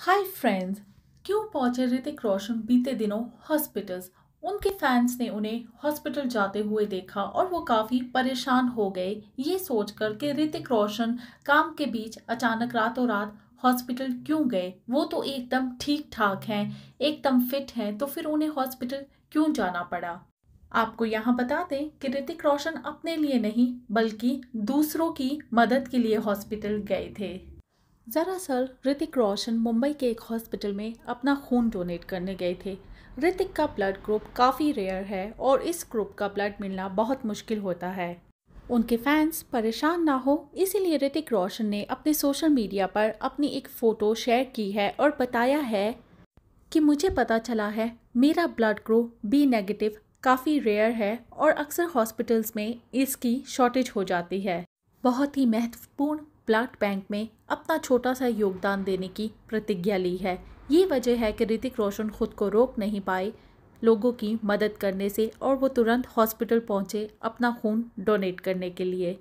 Hi friends क्यों पहुँचे ऋतिक रोशन बीते दिनों हॉस्पिटल्स उनके फैंस ने उन्हें हॉस्पिटल जाते हुए देखा और वो काफ़ी परेशान हो गए। ये सोचकर कि ऋतिक रोशन काम के बीच अचानक रातों रात हॉस्पिटल क्यों गए? वो तो एकदम ठीक ठाक हैं, एकदम फिट हैं तो फिर उन्हें हॉस्पिटल क्यों जाना पड़ा? आपको यहाँ बता दें कि ऋतिक रोशन अपने लिए नहीं, बल्कि दूसरों की मदद के लिए हॉस्पिटल गए थे। दरअसल, ऋतिक रोशन मुंबई के एक हॉस्पिटल में अपना खून डोनेट करने गए थे। ऋतिक का ब्लड ग्रुप काफ़ी रेयर है और इस ग्रुप का ब्लड मिलना बहुत मुश्किल होता है। उनके फैंस परेशान ना हो, इसीलिए ऋतिक रोशन ने अपने सोशल मीडिया पर अपनी एक फ़ोटो शेयर की है और बताया है कि मुझे पता चला है, मेरा ब्लड ग्रुप बी नेगेटिव काफ़ी रेयर है और अक्सर हॉस्पिटल्स में इसकी शॉर्टेज हो जाती है। बहुत ही महत्वपूर्ण ब्लड बैंक में अपना छोटा सा योगदान देने की प्रतिज्ञा ली है। ये वजह है कि ऋतिक रोशन खुद को रोक नहीं पाए, लोगों की मदद करने से, और वो तुरंत हॉस्पिटल पहुँचे अपना खून डोनेट करने के लिए।